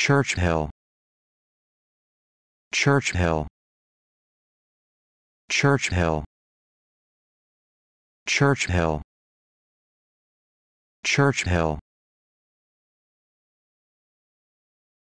Church Hill. Church Hill. Church Hill. Church Hill. Church Hill.